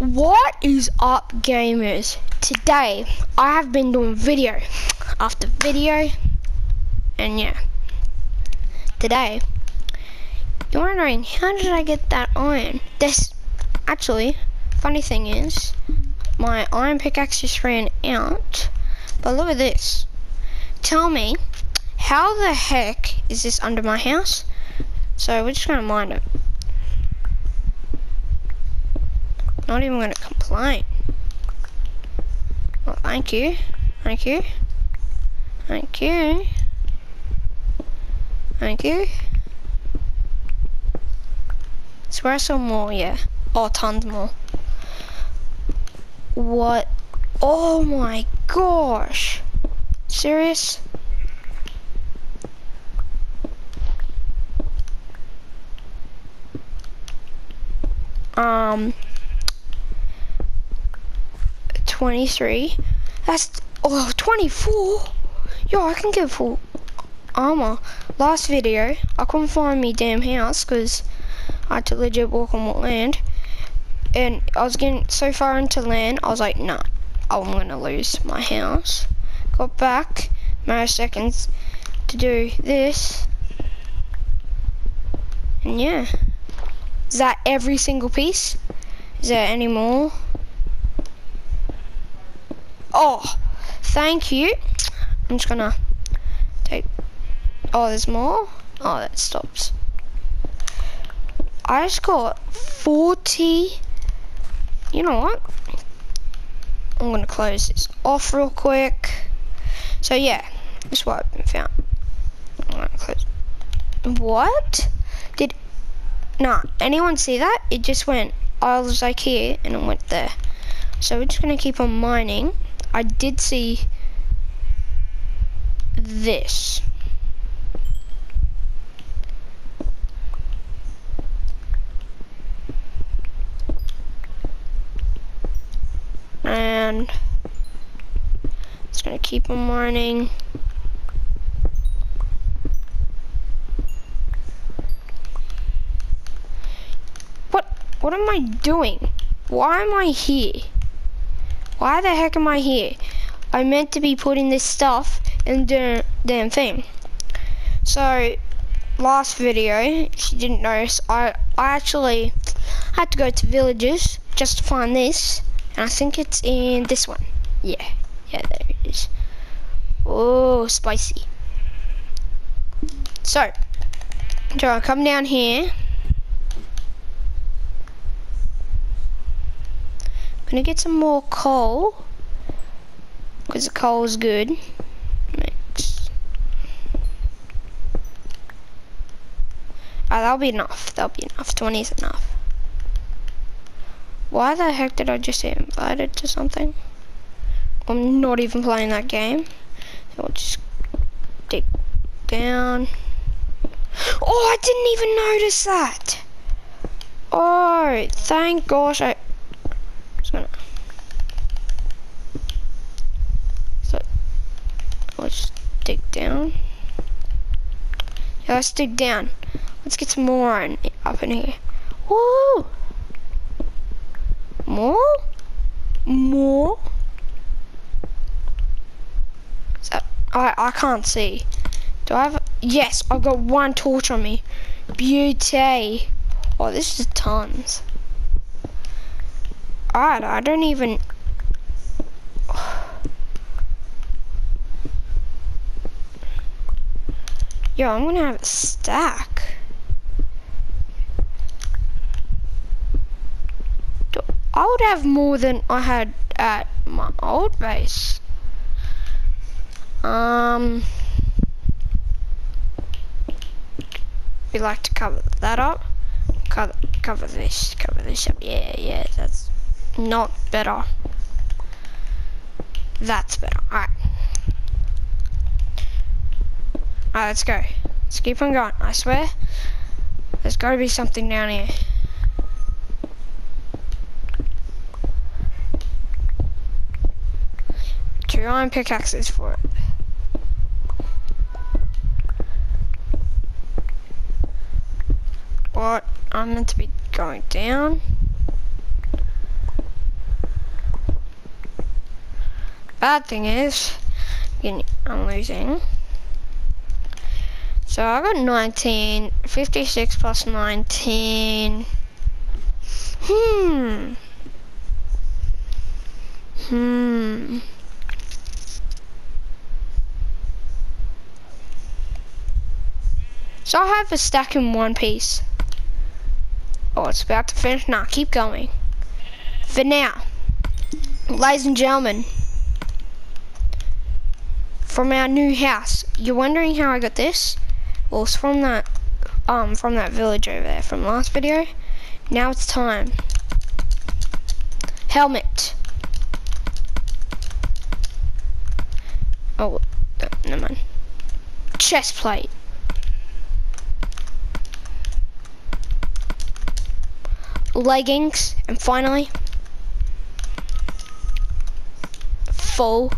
What is up gamers? Today I have been doing video after video and yeah. Today you're wondering how did I get that iron? This actually funny thing is my iron pickaxe just ran out. But look at this. Tell me how the heck is this under my house? So we're just gonna mine it. Not even gonna complain. Well, thank you. Thank you. Thank you. Thank you. Swear some more, yeah. Oh, tons more. What? Oh my gosh. Serious? Um, 23. That's, oh, 24. Yo, I can get full armor. Last video, I couldn't find me damn house because I had to legit walk on land. And I was getting so far into land, I was like, nah, I'm gonna lose my house. Got back, of seconds to do this. And yeah. Is that every single piece? Is there any more? Oh, thank you. I'm just gonna take, oh, there's more? Oh, that stops. I just got 40, you know what? I'm gonna close this off real quick. So yeah, that's what I've been found. What? Did, nah, anyone see that? It just went, I was like here and it went there. So we're just gonna keep on mining. I did see this. And it's gonna keep on running. What what am I doing? Why am I here? Why the heck am I here? I meant to be putting this stuff in the damn thing. So, last video, if you didn't notice, I, I actually had to go to villages just to find this. And I think it's in this one. Yeah, yeah, there it is. Oh, spicy. So, so I come down here. Gonna get some more coal because the coal is good. Oh, that'll be enough. That'll be enough. 20 is enough. Why the heck did I just get invited to something? I'm not even playing that game. So I'll just dig down. Oh, I didn't even notice that. Oh, thank gosh I gonna so let's dig down. Yeah, Uh, let's dig down. Let's get some more in, up in here. Woo! More? More? Is that, I, I can't see. Do I have, yes, I've got one torch on me. Beauty. Oh, this is tons odd. I don't even... Yo, I'm gonna have a stack. I would have more than I had at my old base. Um, we like to cover that up. Cover, cover this, cover this up. Yeah, yeah, that's not better. That's better. Alright. Alright, let's go. Let's keep on going, I swear. There's got to be something down here. Two iron pickaxes for it. What? I'm meant to be going down. Bad thing is, I'm losing. So I got 19, 56 plus 19. Hmm. Hmm. So I have a stack in one piece. Oh, it's about to finish. Nah, keep going. For now, ladies and gentlemen, from our new house. You're wondering how I got this? Well, it's from that, um, from that village over there from last video. Now it's time. Helmet. Oh, no, never mind. Chest plate. Leggings, and finally, full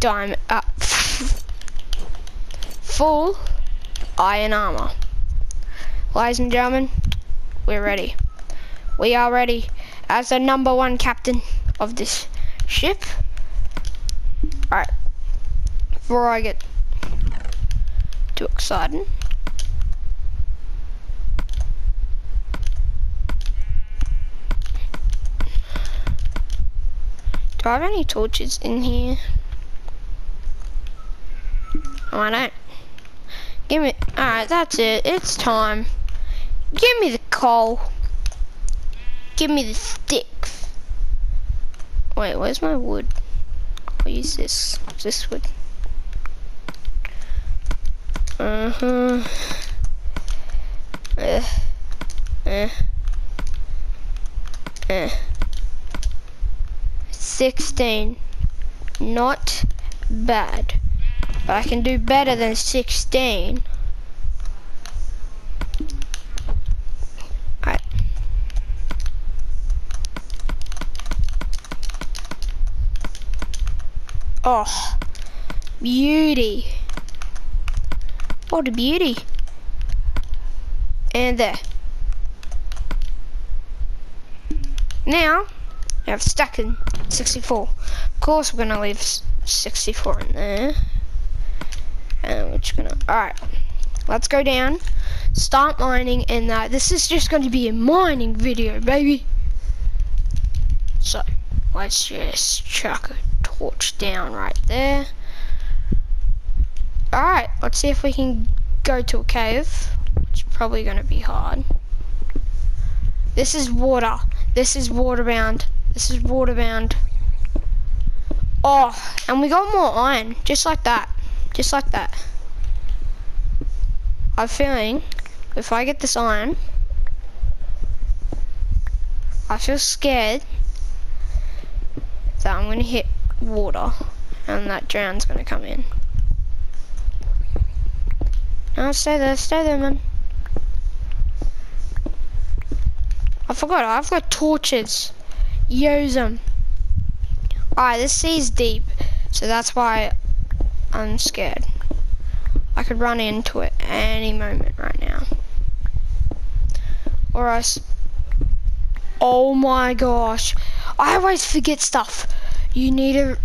diamond, uh, full iron armor. Ladies and gentlemen, we're ready. We are ready as the number one captain of this ship. Alright, before I get too excited. Do I have any torches in here? Oh, I don't. Give me, alright, that's it. It's time. Give me the coal. Give me the sticks. Wait, where's my wood? I'll use this. This wood. Uh-huh. Eh. Eh. Eh. 16. Not bad. But I can do better than 16. Alright. Oh, beauty. What a beauty. And there. Now, I have stuck in 64. Of course we're gonna leave 64 in there. And we're just gonna, alright. Let's go down, start mining, and uh, this is just gonna be a mining video, baby. So, let's just chuck a torch down right there. Alright, let's see if we can go to a cave. It's probably gonna be hard. This is water. This is water bound. This is water bound. Oh, and we got more iron, just like that. Just like that. I'm feeling, if I get this iron, I feel scared that I'm gonna hit water and that drown's gonna come in. No, stay there, stay there, man. I forgot, I've got torches. Use them. Alright, this sea's deep, so that's why I'm scared. I could run into it any moment right now. Or else... Oh my gosh. I always forget stuff. You need to...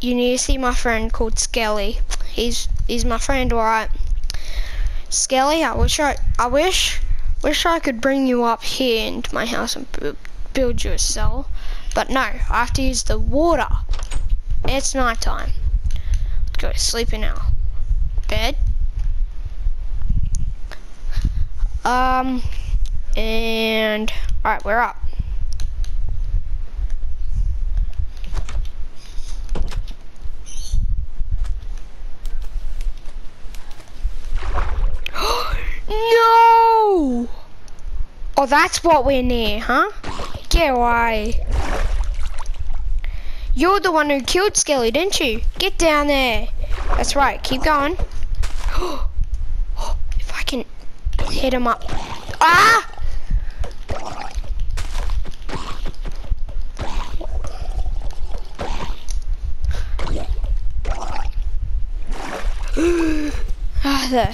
You need to see my friend called Skelly. He's he's my friend, alright. Skelly, I wish I I wish wish I could bring you up here into my house and build you a cell. But no, I have to use the water. It's night time go sleeping now. Bed. Um, and, alright, we're up. no! Oh, that's what we're near, huh? Get away. You're the one who killed Skelly, didn't you? Get down there. That's right, keep going. I hit him up. Ah! ah, there.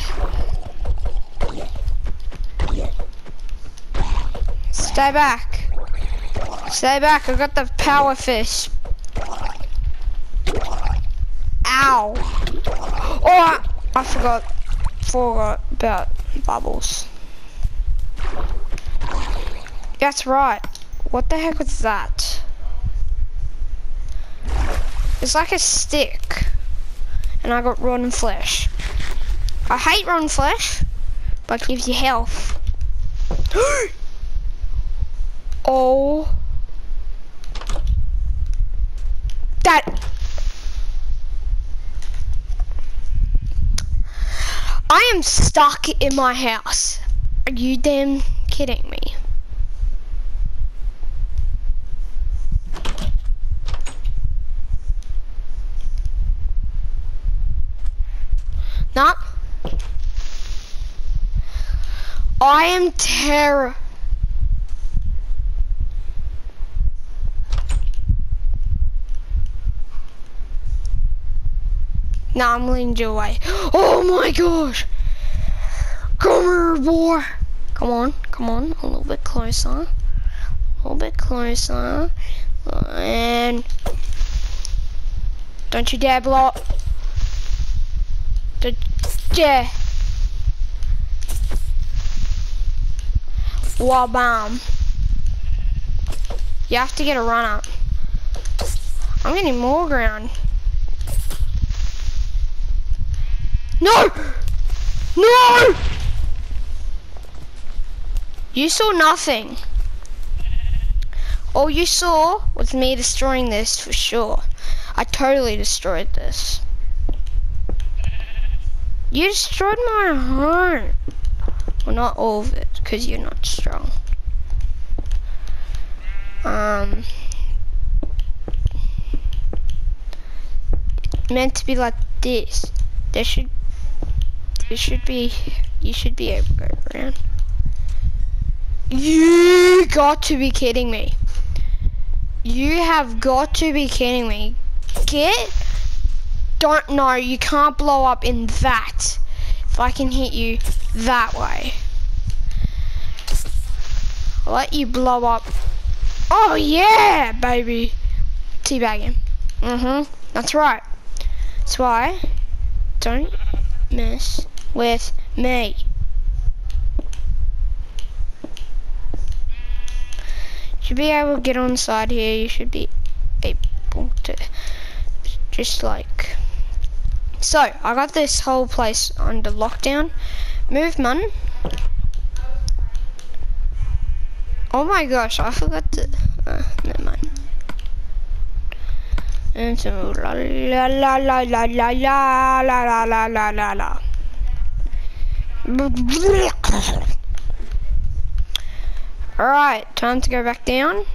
Stay back. Stay back, I've got the power fish. Ow! Oh, I forgot, forgot about bubbles. That's right. What the heck was that? It's like a stick. And I got rotten flesh. I hate rotten flesh, but it gives you health. oh. That. I am stuck in my house. Are you damn kidding me? Nah. I am terror. Now I'm leading you away. Oh my gosh! Boy. Come on, come on, a little bit closer. A little bit closer. And don't you dare blow up. The yeah. Wall bomb. You have to get a run up. I'm getting more ground. No! No! You saw nothing. All you saw was me destroying this for sure. I totally destroyed this. You destroyed my heart. Well, not all of it, because you're not strong. Um, meant to be like this. There should, there should be, you should be able to go around. You got to be kidding me. You have got to be kidding me. Get don't know, you can't blow up in that. If I can hit you that way. I'll let you blow up. Oh yeah, baby. Teabagging. Mm-hmm, that's right. That's why, don't mess with me. Should be able to get on the side here, you should be able to just like so, I got this whole place under lockdown. Movement. Oh my gosh, I forgot to, uh, never mind. And so, la la la la la la la la la la la la Alright, time to go back down.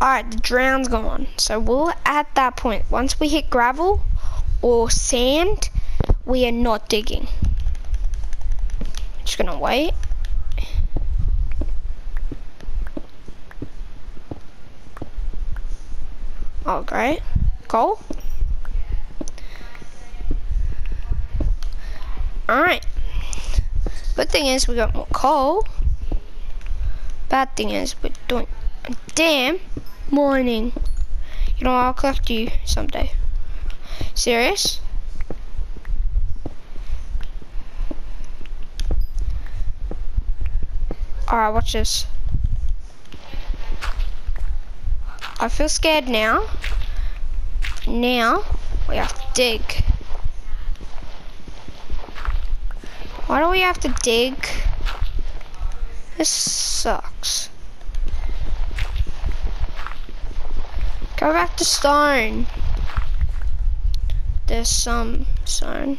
Alright, the drown's gone. So we'll at that point, once we hit gravel, or sand, we are not digging. Just gonna wait. Oh, great. Coal. Alright. Good thing is we got more coal. Bad thing is we're doing a damn morning. You know, I'll collect you someday. Serious? Alright, watch this. I feel scared now. Now, we have to dig. Why do we have to dig? This sucks. Go back to stone there's some stone.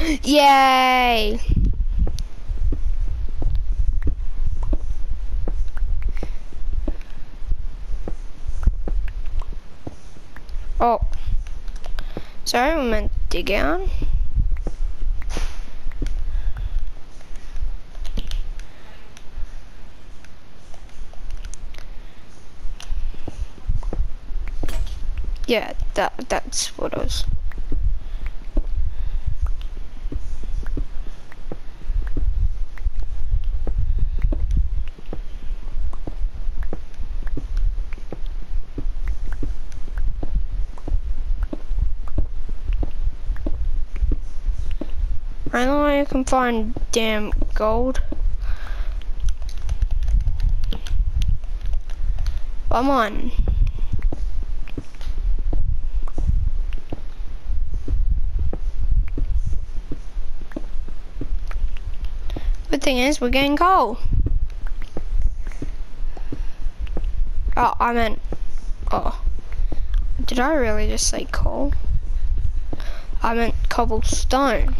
Yay! Oh. Sorry, we meant dig out. Yeah, that that's what I was. I don't know I can find damn gold. Come on. Good thing is, we're getting coal. Oh, I meant, oh. Did I really just say coal? I meant cobblestone.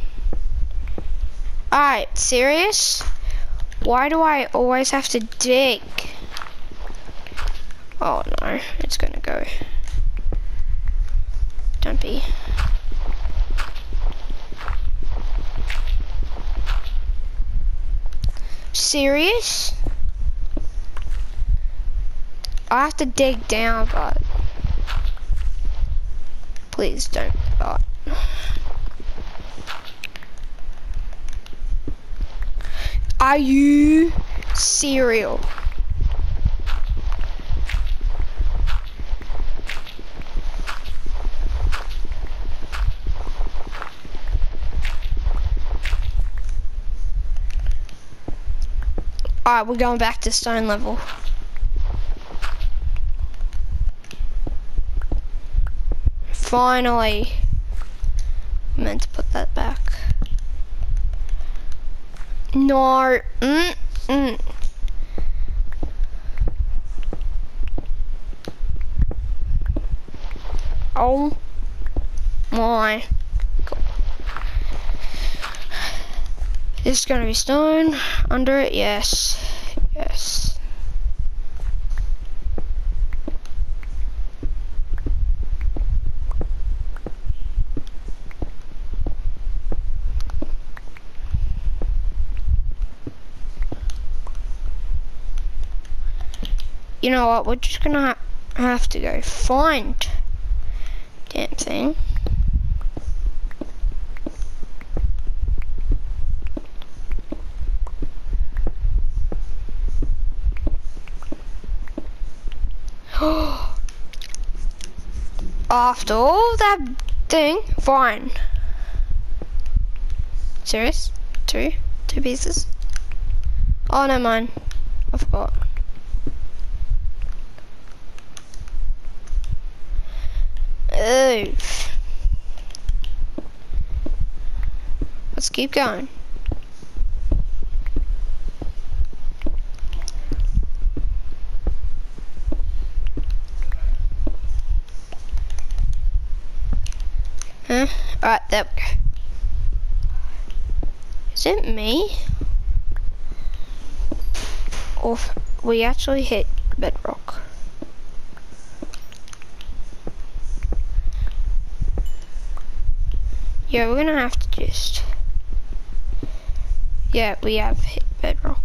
Alright, serious? Why do I always have to dig? Oh no, it's gonna go. Don't be. Serious? I have to dig down, but please don't. Oh. Are you serial? Alright, we're going back to stone level. Finally. Meant to put that back. No. Mm -mm. Oh my Is gonna be stone under it? Yes. Yes. You know what, we're just gonna ha have to go find damn thing. After all that thing, fine. Serious? Two? Two pieces? Oh, no, mine. I forgot. Oh. Let's keep going. Huh? Alright, there we go. Is it me? Or we actually hit bedrock? Yeah, we're gonna have to just... Yeah, we have hit bedrock.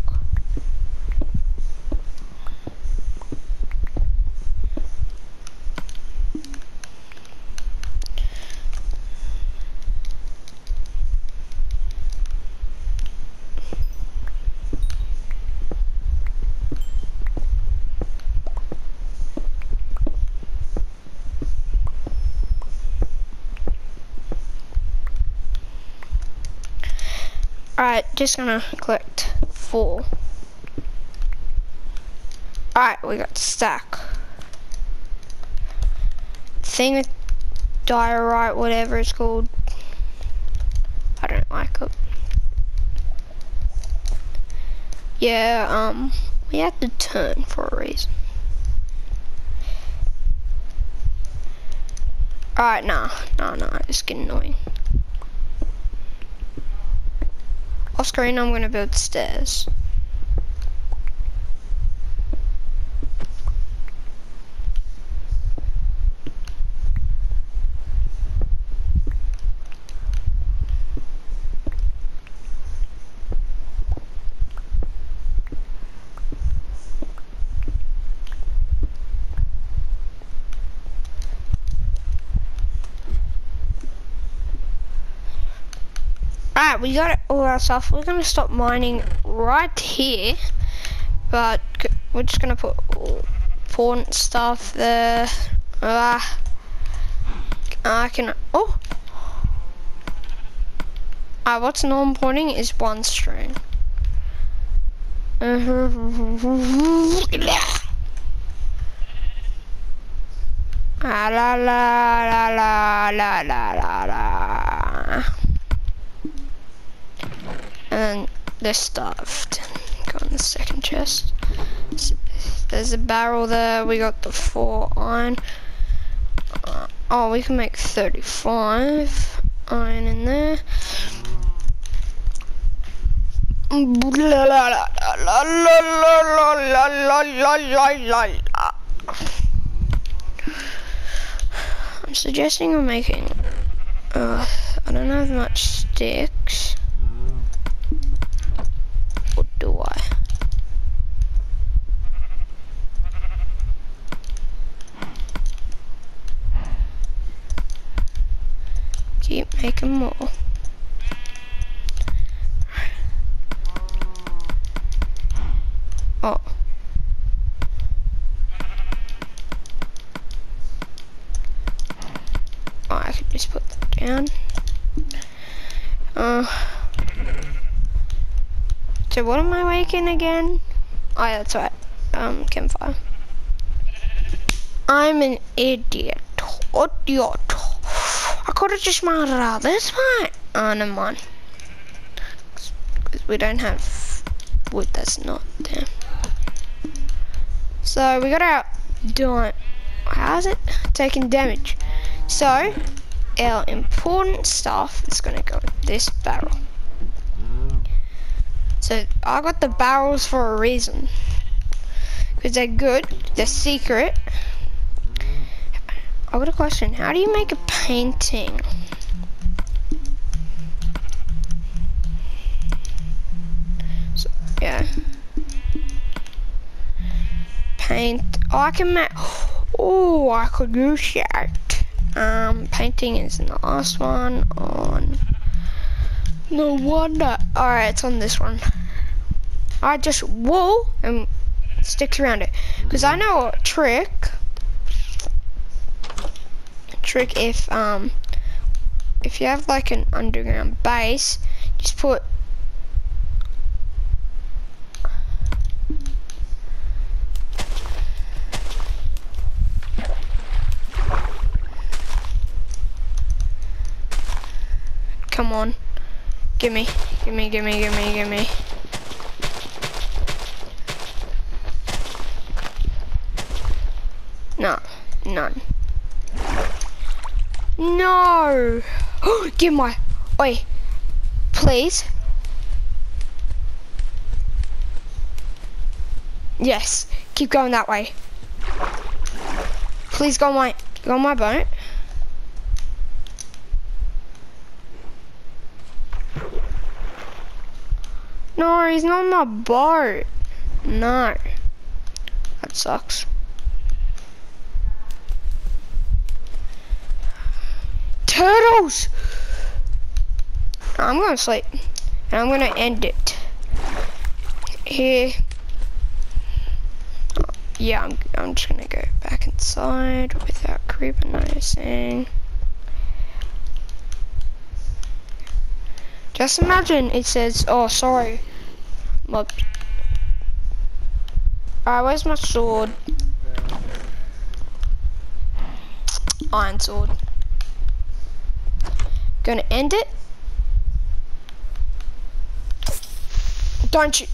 Alright, just gonna collect four. Alright, we got stack. Thing with diorite, whatever it's called. I don't like it. Yeah, um, we had to turn for a reason. Alright, nah, nah, nah, it's getting annoying. Off screen, I'm gonna build stairs. all our stuff. We're going to stop mining right here, but we're just going to put important stuff there. Uh, I can, oh! Uh, what's non-pointing is one string. Ah, la la la la la la la This stuffed. Go in the second chest. There's a barrel there. We got the four iron. Uh, oh, we can make 35 iron in there. I'm suggesting I'm making, uh, I don't have much sticks. What do I? Keep making more. Oh. Oh, I could just put that down. Uh. So what am I making again? Oh, that's right. Um, campfire. I'm an idiot. Idiot. Could have just made it out this way. Oh, never mind. Because we don't have wood that's not there. So we got our doing. How's it taking damage? So our important stuff is gonna go in this barrel. So I got the barrels for a reason. Because they're good, they're secret. I got a question, how do you make a painting? So, yeah. Paint, oh I can make, oh I could do that. Um, painting is in the last one on no wonder. Alright, it's on this one. I just wool and sticks around it. Because I know a trick. Trick if um if you have like an underground base, just put Come on. Gimme, gimme, gimme, gimme, gimme. No, none. No! Give my, wait, please. Yes, keep going that way. Please go on my, go on my boat. No, he's not on my boat. No. That sucks. Turtles! I'm gonna sleep. And I'm gonna end it. Here. Yeah, I'm, I'm just gonna go back inside without creeping noticing. Just imagine it says, oh, sorry. Alright, uh, where's my sword? Iron sword. Gonna end it. Don't you?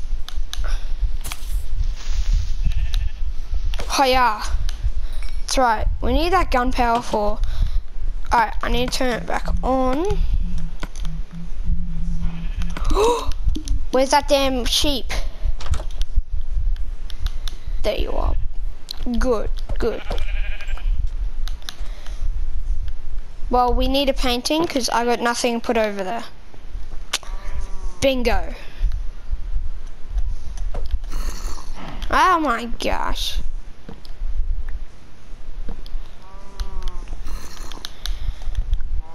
Oh yeah. That's right. We need that gunpowder for. Alright, I need to turn it back on. Where's that damn sheep? There you are. Good, good. Well, we need a painting because I got nothing put over there. Bingo. Oh my gosh.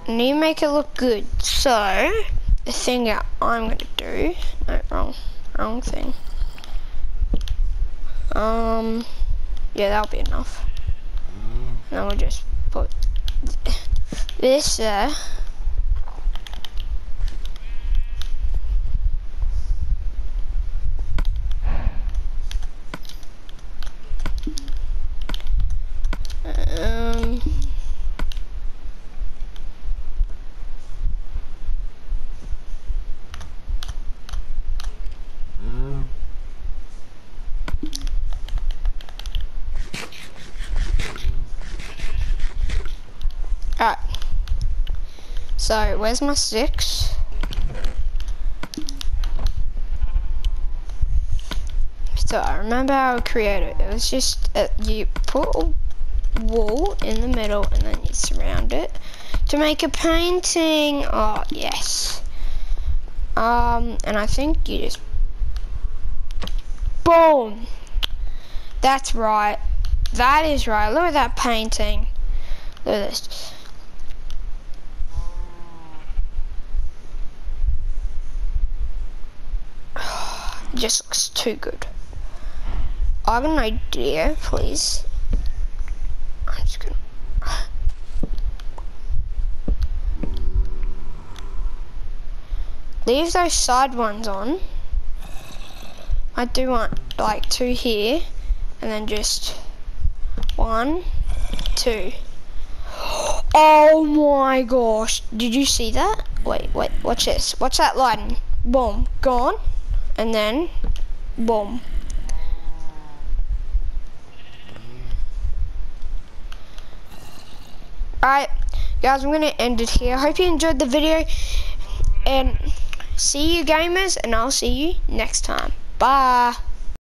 Need to make it look good. So, the thing that I'm gonna do, no, wrong, wrong thing. Um, yeah, that'll be enough. And then we'll just put this there. Um, So, where's my six? So, I remember how I created it. It was just, uh, you put a wall in the middle and then you surround it to make a painting. Oh, yes. Um, and I think you just, boom. That's right. That is right. Look at that painting. Look at this. Just looks too good. I have an idea, please. I'm just gonna. Leave those side ones on. I do want like two here, and then just one, two. Oh my gosh, did you see that? Wait, wait, watch this. Watch that lighting. Boom, gone and then boom. Alright, guys, I'm to end it here. Hope you enjoyed the video, and see you gamers, and I'll see you next time. Bye.